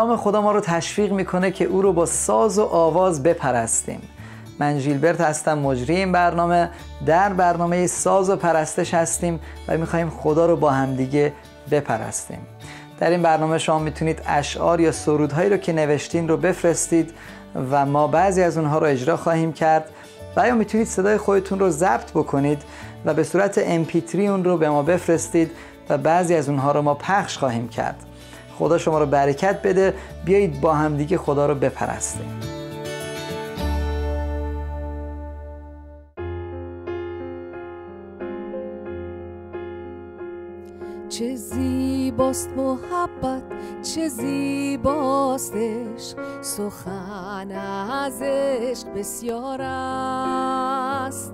کلام خدا ما رو تشویق می‌کنه که او رو با ساز و آواز بپرستیم. من ژیلبرت هستم مجری این برنامه. در برنامه ساز و پرستش هستیم و میخواییم خدا رو با همدیگه بپرستیم. در این برنامه شما می‌تونید اشعار یا سرودهایی رو که نوشتین رو بفرستید و ما بعضی از اونها رو اجرا خواهیم کرد و یا می‌تونید صدای خودتون رو ضبط بکنید و به صورت MP3 اون رو به ما بفرستید و بعضی از اونها رو ما پخش خواهیم کرد. خدا شما رو برکت بده. بیایید با همدیگه خدا رو بپرستیم. چه زیباست محبت چه زیباست عشق. سخن از عشق بسیار است.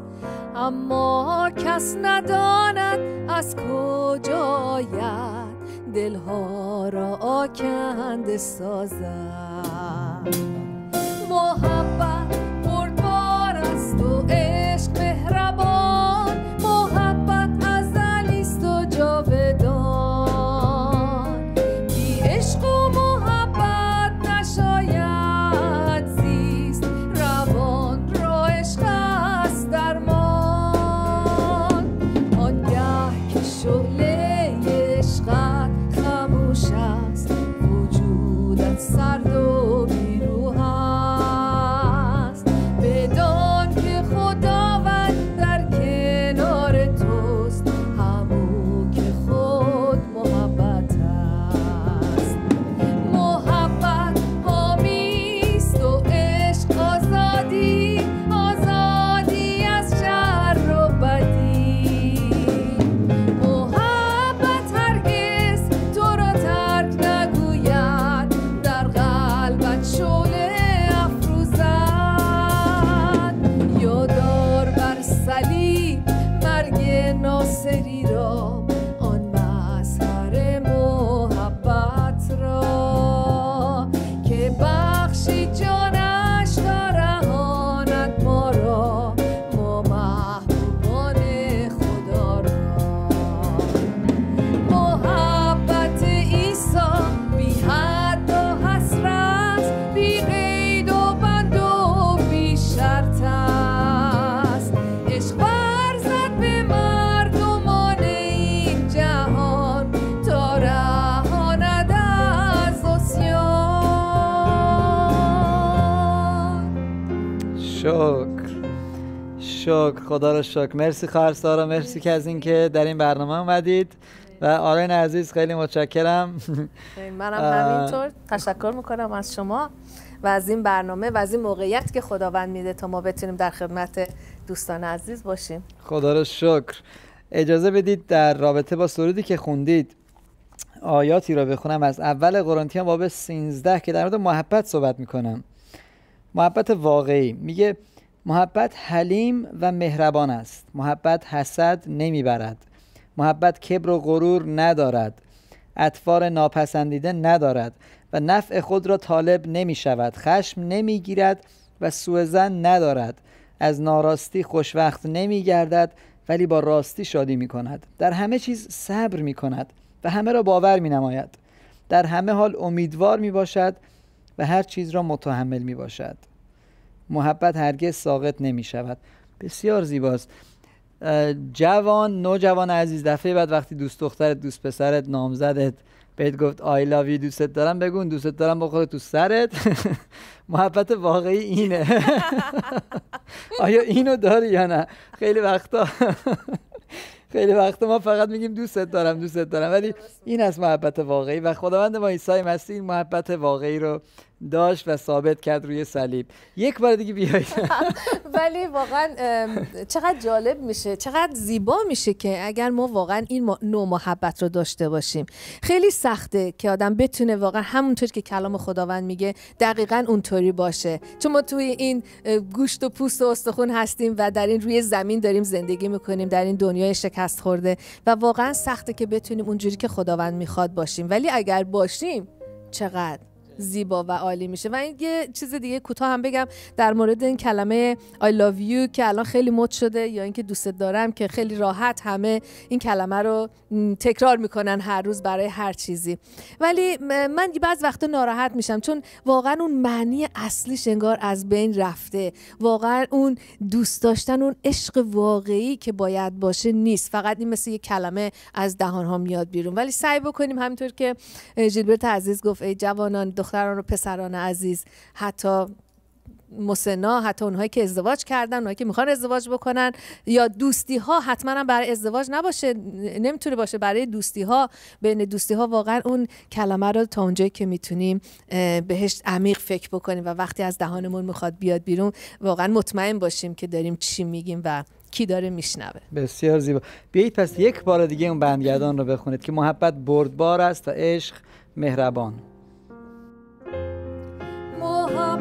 اما کس نداند از کجاید دلها را آکنده سازد محبت شکر. شکر. خدا رو شکر. مرسی خواهر سارا مرسی که از اینکه در این برنامه اومدید. و آرین عزیز خیلی متشکرم. منم. همینطور. تشکر می‌کنم از شما و از این برنامه و از این موقعیت که خداوند میده تا ما بتونیم در خدمت دوستان عزیز باشیم. خدا رو شکر. اجازه بدید در رابطه با سرودی که خوندید آیاتی را بخونم. از اول قرنتیان باب 13 که در مورد محبت صحبت می‌کنم. محبت واقعی. میگه محبت حلیم و مهربان است. محبت حسد نمی‌برد. محبت کبر و غرور ندارد. اطفار ناپسندیده ندارد و نفع خود را طالب نمی شود خشم نمی گیرد و سوء زن ندارد. از ناراستی خوشوقت نمی گردد ولی با راستی شادی می کند در همه چیز صبر می کند و همه را باور می نماید در همه حال امیدوار می باشد و هر چیز را متحمل می باشد. محبت هرگز ساقط نمی شود. بسیار زیباست. جوان نوجوان عزیز دفعه بعد وقتی دوست دخترت دوست پسرت نامزدت بهت گفت آی یو دوستت دارم بگو اون دوستت دارم بخوره تو سرت. محبت واقعی اینه. آیا اینو داری یا نه؟ خیلی وقتا. خیلی وقتا ما فقط میگیم دوستت دارم دوستت دارم. ولی این از محبت واقعی و خداوند ما عیسی مسیح این محبت واقعی رو داشت و ثابت کرد روی صلیب. یک بار دیگه بیایید. ولی واقعا چقدر جالب میشه چقدر زیبا میشه که اگر ما واقعا این نوع محبت رو داشته باشیم. خیلی سخته که آدم بتونه واقعا همونطور که کلام خداوند میگه دقیقا اونطوری باشه. چون ما توی این گوشت و پوست و استخون هستیم و در این روی زمین داریم زندگی می‌کنیم در این دنیای شکست خورده و واقعا سخته که بتونیم اونجوری که خداوند می‌خواد باشیم. ولی اگر باشیم چقدر؟ زیبا و عالی میشه. و این یه چیز دیگه کوتاه هم بگم در مورد این کلمه I love you که الان خیلی مد شده یا اینکه دوستت دارم که خیلی راحت همه این کلمه رو تکرار می‌کنن هر روز برای هر چیزی. ولی من بعض وقتا ناراحت میشم چون واقعا اون معنی اصلیش انگار از بین رفته. واقعا اون دوست داشتن اون عشق واقعی که باید باشه نیست. فقط این مثل یه کلمه از دهان ها میاد بیرون. ولی سعی بکنیم همینطور که اه، ژیلبرت عزیز گفت ای جوانان دختران و پسران عزیز حتی مسنا حتی اونهایی که ازدواج کردن اونهایی که می‌خوان ازدواج بکنن یا دوستی ها حتما هم برای ازدواج نباشه نمی‌تونه باشه. برای دوستی ها بین دوستی ها واقعا اون کلمه رو تا اونجایی که می‌تونیم بهش عمیق فکر بکنیم و وقتی از دهانمون می‌خواد بیاد بیرون واقعا مطمئن باشیم که داریم چی میگیم و کی داره میشنوه. بسیار زیبا. بیایید پس یک بار دیگه اون بندگردان رو بخونید که محبت بردبار است و عشق مهربان.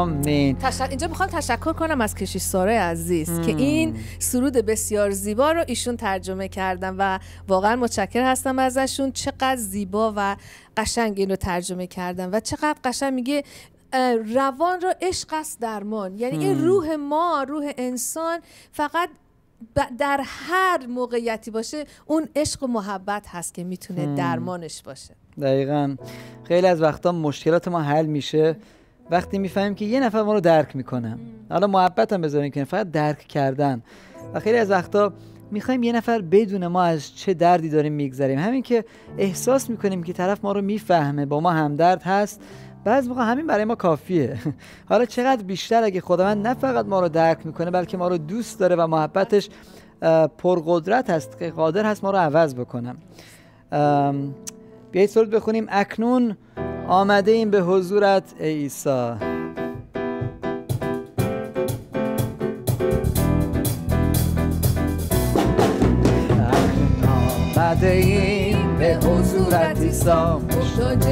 آمین. تشک... اینجا می‌خوام تشکر کنم از کشیش سارای عزیز که این سرود بسیار زیبا رو ایشون ترجمه کردن و واقعا متشکر هستم ازشون. چقدر زیبا و قشنگ این رو ترجمه کردن و چقدر قشنگ میگه روان را عشق است درمان. یعنی این روح ما روح انسان فقط در هر موقعیتی باشه اون عشق و محبت هست که می‌تونه درمانش باشه. دقیقا. خیلی از وقتا مشکلات ما حل میشه. وقتی می‌فهمیم که یه نفر ما رو درک می‌کنه. حالا محبت هم بذاریم که فقط درک کردن. و خیلی از وقتا می‌خوایم یه نفر بدون ما از چه دردی داریم میگذریم. همین که احساس می‌کنیم که طرف ما رو می‌فهمه با ما همدرد هست. بعض موقع همین برای ما کافیه. حالا چقدر بیشتر اگه خداوند نه فقط ما رو درک می‌کنه بلکه ما رو دوست داره و محبتش پرقدرت هست که قادر هست ما رو عوض بکنم بیایید سرود بخونیم. اکنون آمده این به حضورت ای عیسی. آمده این به حضورت عیسی. محتاج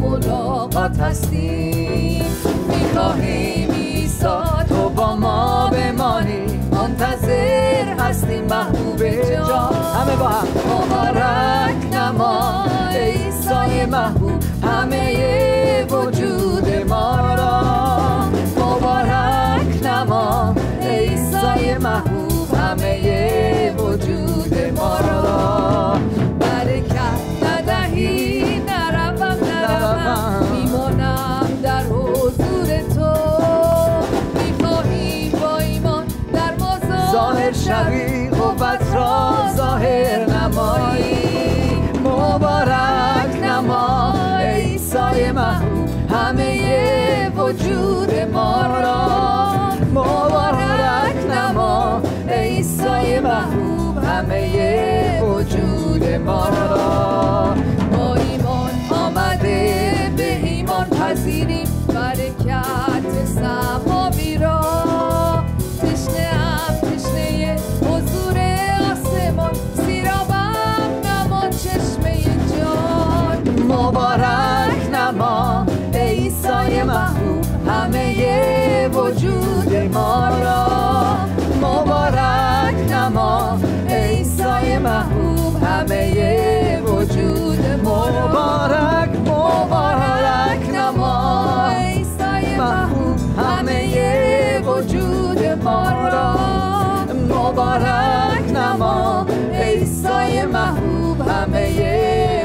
ملاقات هستیم. می‌خواهیم ایسا تو با ما بمانی. منتظر هستیم محبوب جان. همه با هم. مبارک نما عیسی محبوب. همه وجود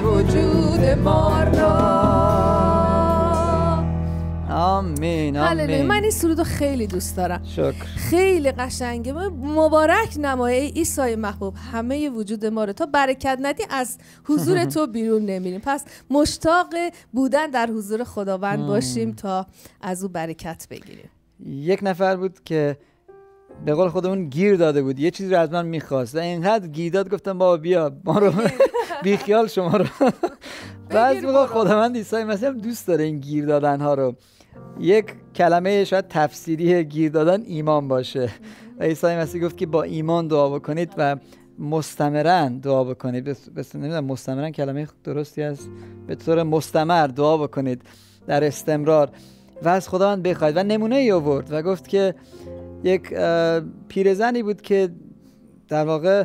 وجود ما را. آمین آمین. من این سرود رو خیلی دوست دارم. شکر. خیلی قشنگه. مبارک نمای عیسی محبوب. همه وجود ما رو. تا برکت ندی از حضور تو بیرون نمیریم. پس مشتاق بودن در حضور خداوند باشیم تا از او برکت بگیریم. یک نفر بود که به قول خودمون گیر داده بود. یه چیزی رو از من می‌خواست. و اینقدر گیر داد گفتم بابا بیا ما رو بیخیال شما رو. بعض بگیر موقع. خداوند عیسی مسیح هم دوست داره این گیر دادن ها رو. یک کلمه شاید تفسیری گیر دادن ایمان باشه. و عیسی مسیح گفت که با ایمان دعا بکنید و مستمرا دعا بکنید. بس, بس نمی‌دونم مستمرا کلمه درستی است به طور مستمر دعا بکنید در استمرار. و از خداوند بخواید. و نمونه ای آورد و گفت که یک پیرزنی بود که در واقع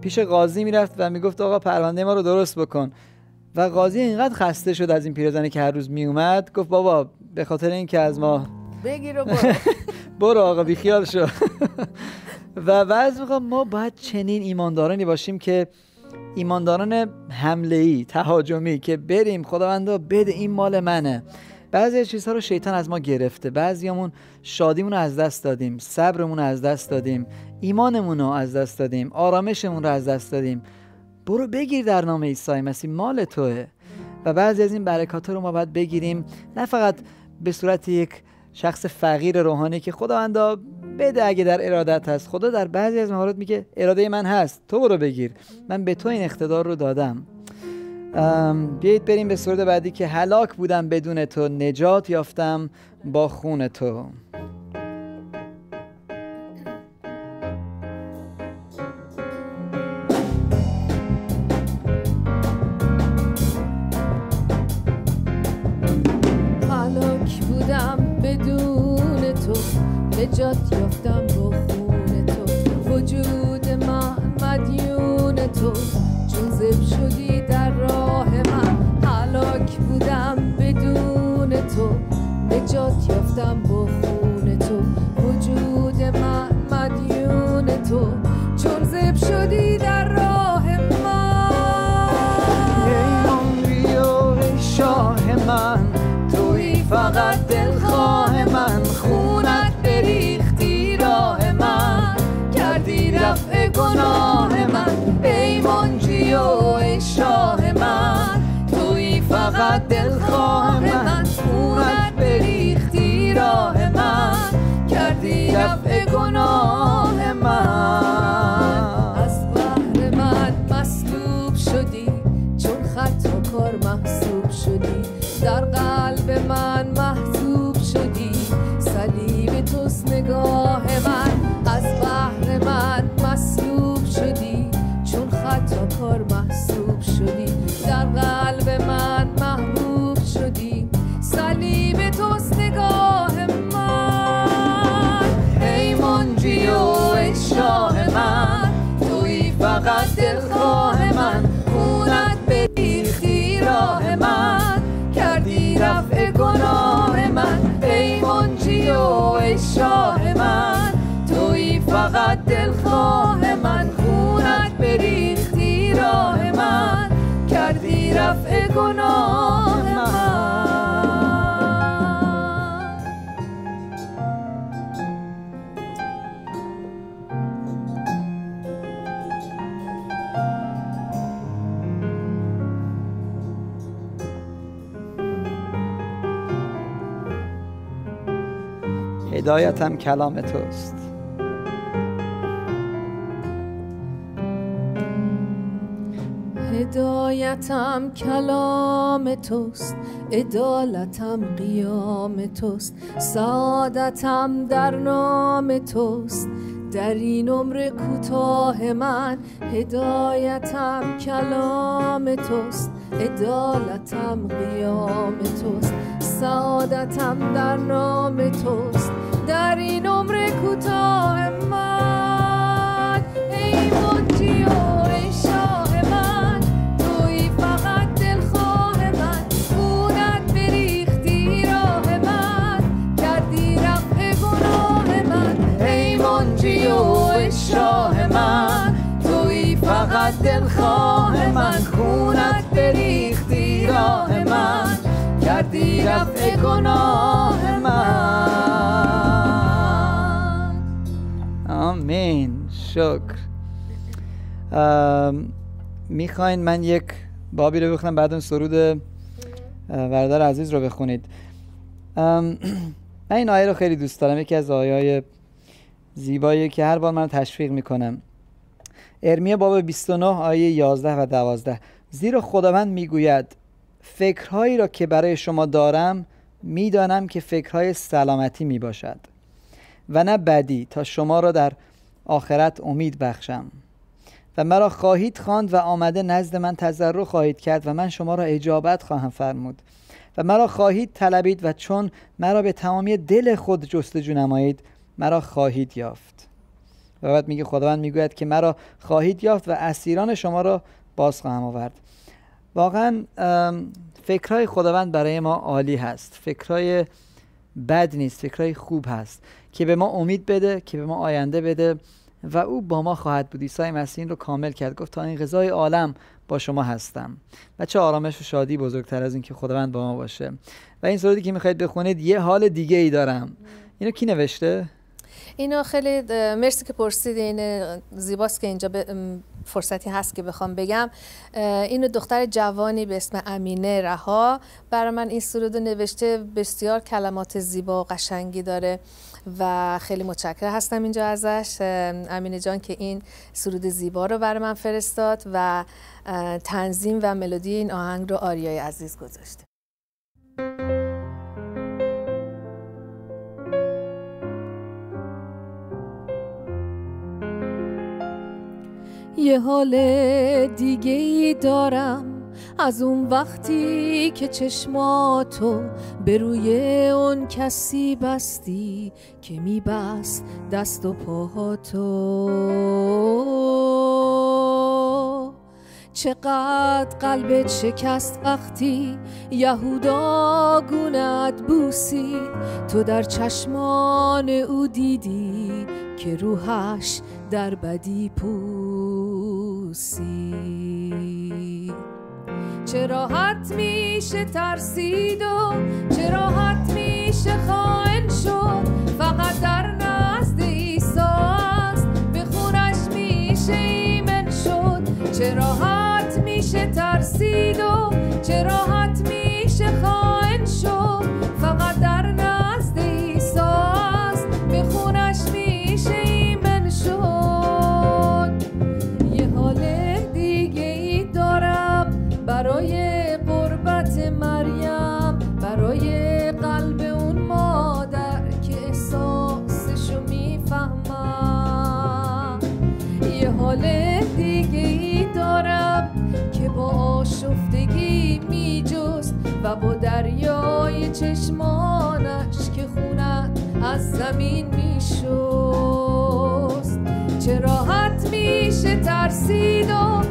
پیش قاضی می‌رفت و می‌گفت آقا پرونده ما رو درست بکن. و قاضی اینقدر خسته شد از این پیرزنی که هر روز میومد گفت بابا به خاطر اینکه از ما بگیر و برو. برو آقا بیخیال شو. و بعض موقع ما باید چنین ایماندارانی باشیم که ایمانداران حمله ای تهاجمی که بریم خداوندا بده این مال منه. بعضی از چیزها رو شیطان از ما گرفته. بعضیامون شادیمون رو از دست دادیم صبرمون رو از دست دادیم ایمانمون رو از دست دادیم آرامشمون رو از دست دادیم. برو بگیر در نام عیسی مسیح مال توه. و بعضی از این برکات رو ما باید بگیریم. نه فقط به صورت یک شخص فقیر روحانی که خداوندا بده اگه در ارادت هست. خدا در بعضی از موارد میگه اراده من هست تو برو بگیر. من به تو این اقتدار رو دادم. بیایید بریم به سورد بعدی که هلاک بودم بدون تو نجات یافتم با خون تو. هلاک بودم بدون تو نجات یافتم با خون تو. وجود من مدیون تو. یافتم با خون تو. وجود من مدیون تو. چون زب شدی در راه من. ای و ای شاه من. توی فقط دلخواه من. خونت بریختی راه من. کردی رفع گناه من. ای منجی ای شاه من. توی فقط دلخواه رفع گناه هدایتم کلام توست. هدایتم کلام توست عدالتم قیام توست سعادتم در نام توست. در این عمر کوتاه من هدایتم کلام توست عدالتم قیام توست سعادتم در نام توست. در این عمر کوتاه فقط دلخواه من خونت بریختی راه من. کردی رفع گناه من. آمین شکر. می‌خواین من یک بابی رو بخونم بعد اون سرود برادر عزیز رو بخونید. من این آیه رو خیلی دوست دارم یکی از آیه زیبایی که هر بار من تشویق می‌کنم ارمیه باب 29 آیه 11 و 12 زیرا خداوند می‌گوید فکرهایی را که برای شما دارم می‌دانم که فکرهای سلامتی می‌باشد و نه بدی تا شما را در آخرت امید بخشم. و مرا خواهید خواند و آمده نزد من تضرع خواهید کرد و من شما را اجابت خواهم فرمود. و مرا خواهید طلبید و چون مرا به تمامی دل خود جستجو نمایید مرا خواهید یافت. و بعد میگه خداوند می‌گوید که مرا خواهید یافت و اسیران شما را باز خواهم آورد. واقعا فکرهای خداوند برای ما عالی هست. فکرهای بد نیست فکرهای خوب هست که به ما امید بده که به ما آینده بده و او با ما خواهد بود. عیسی مسیح این رو کامل کرد. گفت تا این غذای عالم با شما هستم. و چه آرامش و شادی بزرگتر از این که خداوند با ما باشه. و این سرودی که می‌خواید بخونید یه حال دیگه ای دارم. اینو کی نوشته؟ اینو خیلی مرسی که پرسیدین اه، زیباست که اینجا ام، فرصتی هست که بخوام بگم. اینو دختر جوانی به اسم امینه رها برای من این سرود رو نوشته بسیار کلمات زیبا و قشنگی داره و خیلی متشکر هستم اینجا ازش. امینه جان که این سرود زیبا رو برای من فرستاد و تنظیم و ملودی این آهنگ رو آریای عزیز گذاشته. یه حال دیگه ای دارم. از اون وقتی که چشماتو به روی اون کسی بستی که میبست دست و پاهاتو. چقدر قلبت شکست وقتی یهودا گونت بوسید تو در چشمان او دیدی که روحش در بدی پوسی. چه راحت میشه ترسید و چه راحت میشه خائن شد. فقط در نزد ایساست به خونش میشه ایمن شد. چه راحت میشه ترسید و چه راحت میشه و با دریای چشمانش که خونت از زمین میشست. چه راحت میشه ترسید و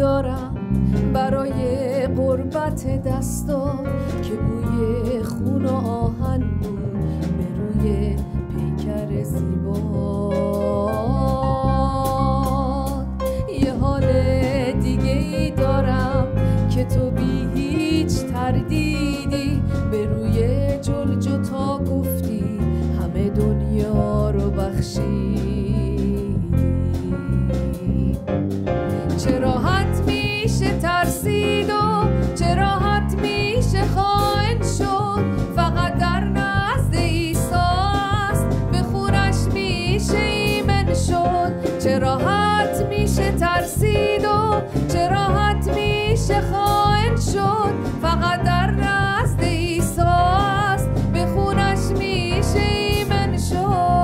دارم برای قربت دستا که بوی خون و آهن بود به روی پیکر زیبا. راحت میشه خائن شد. فقط در نزد ایساست به خونش میشه ایمن شد.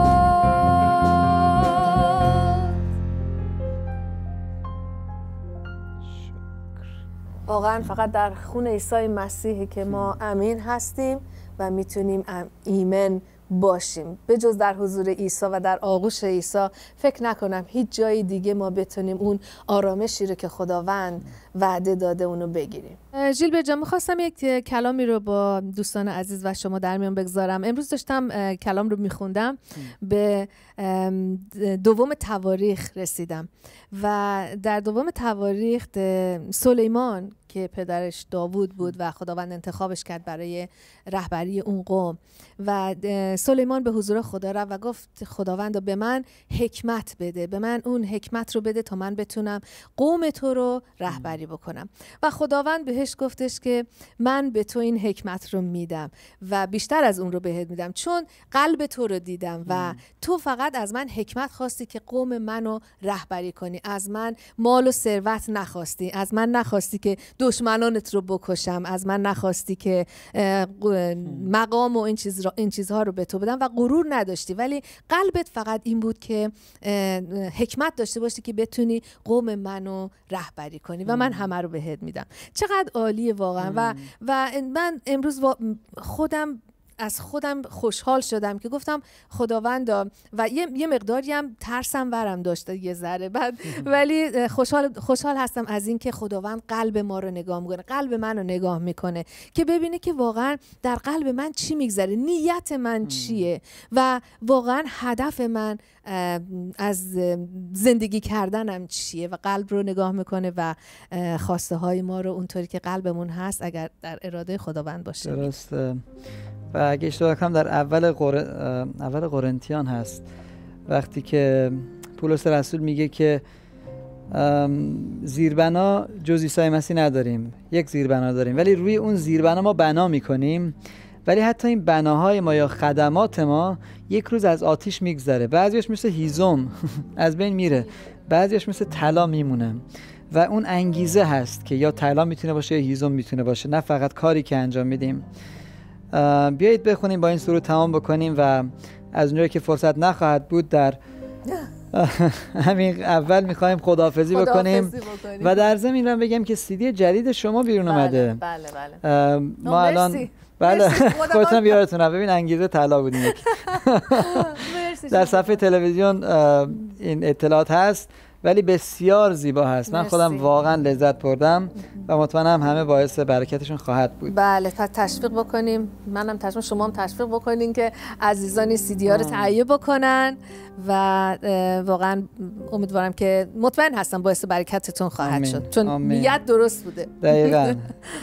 واقعا فقط در خون عیسی مسیحی که ما امین هستیم و می‌تونیم ایمن باشیم. به جز در حضور عیسی و در آغوش عیسی فکر نکنم هیچ جای دیگه ما بتونیم اون آرامشی رو که خداوند وعده داده اونو بگیریم. ژیل جان می‌خواستم یک کلامی رو با دوستان عزیز و شما در میان بگذارم. امروز داشتم کلام رو میخوندم به دوم تواریخ رسیدم و در دوم تواریخ سلیمان که پدرش داوود بود و خداوند انتخابش کرد برای رهبری اون قوم. و سلیمان به حضور خدا رفت و گفت خداوند به من حکمت بده به من اون حکمت رو بده تا من بتونم قوم تو رو رهبری بکنم. و خداوند بهش گفتش که من به تو این حکمت رو میدم و بیشتر از اون رو بهت میدم چون قلب تو رو دیدم و تو فقط از من حکمت خواستی که قوم منو رهبری کنی. از من مال و ثروت نخواستی از من نخواستی که دشمنانت رو بکشم از من نخواستی که مقام و این, چیز را- این چیزها رو به تو بدم و غرور نداشتی. ولی قلبت فقط این بود که حکمت داشته باشی که بتونی قوم منو رهبری کنی و من همه رو بهت میدم. چقدر عالیه واقعا. و و من امروز خودم از خودم خوشحال شدم که گفتم خداوندا و یه, یه مقداری هم ترسم ورم داشته یه ذره بعد ولی خوشحال خوشحال هستم از اینکه خداوند قلب ما رو نگاه می‌کنه قلب من رو نگاه می‌کنه که ببینه که واقعا در قلب من چی میگذره نیت من چیه و واقعا هدف من از زندگی کردنم چیه و قلب رو نگاه می‌کنه و خواسته های ما رو اونطوری که قلبمون هست اگر در اراده خداوند باشه. درسته. و اگه اشتباه کنم در اول قر... اول قرنتیان هست. وقتی که پولس رسول میگه که زیربنا جز عیسی مسیح نداریم. یک زیربنا داریم. ولی روی اون زیربنا ما بنا می‌کنیم. ولی حتی این بناهای ما یا خدمات ما یک روز از آتیش میگذره. بعضیش مثل هیزم. از بین میره. بعضیش مثل طلا میمونه. و اون انگیزه هست که یا طلا می‌تونه باشه یا هیزم می‌تونه باشه. نه فقط کاری که انجام میدیم. بیایید بخونیم با این سرود تمام بکنیم و از اونجایی که فرصت نخواهد بود در همین اول می‌خوایم خداحافظی بکنیم. و در ضمن اینم بگم که سیدی جدید شما بیرون اومده. بله بله. اه، ما الان. بله خودتون بیارتونم ببین انگیزه طلا بودیم در. صفحه تلویزیون این اطلاعات هست. ولی بسیار زیبا هست. من خودم. واقعا لذت بردم و مطمئنم همه باعث برکتشون خواهد بود. بله پس تشویق بکنیم. منم تشویق شما هم تشویق بکنین که عزیزان این سیدی رو تهیه بکنن و واقعا امیدوارم که مطمئن هستم باعث برکتتون خواهد آمین. شد. چون آمین. نیت درست بوده. دقیقا.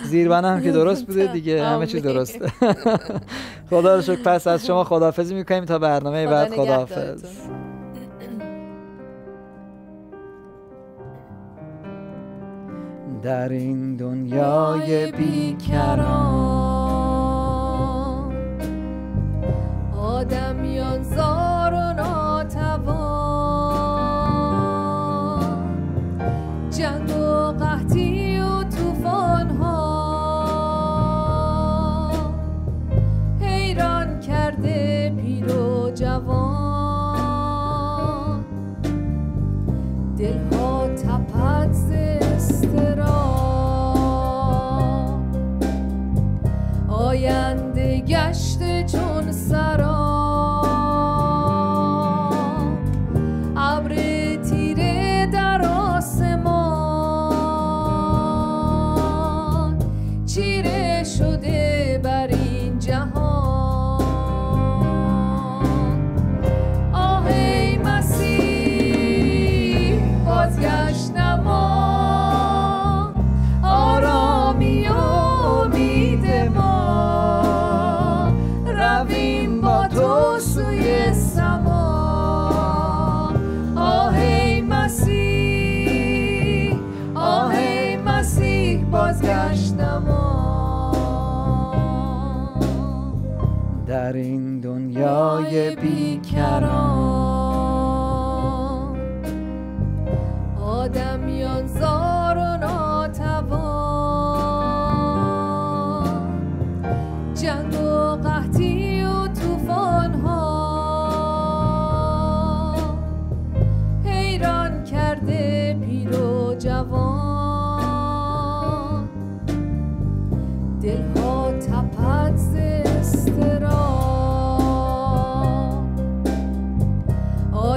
زیربنا هم که درست بوده دیگه همه چی آمین. درسته خدا رو شکر. پس از شما خداحافظی می‌کنیم تا برنامه خدا بعد. خداحافظ. در این دنیای بیکران. آدمیان زار این دنیای بیکران.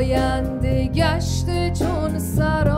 آینده گشته چون سرا.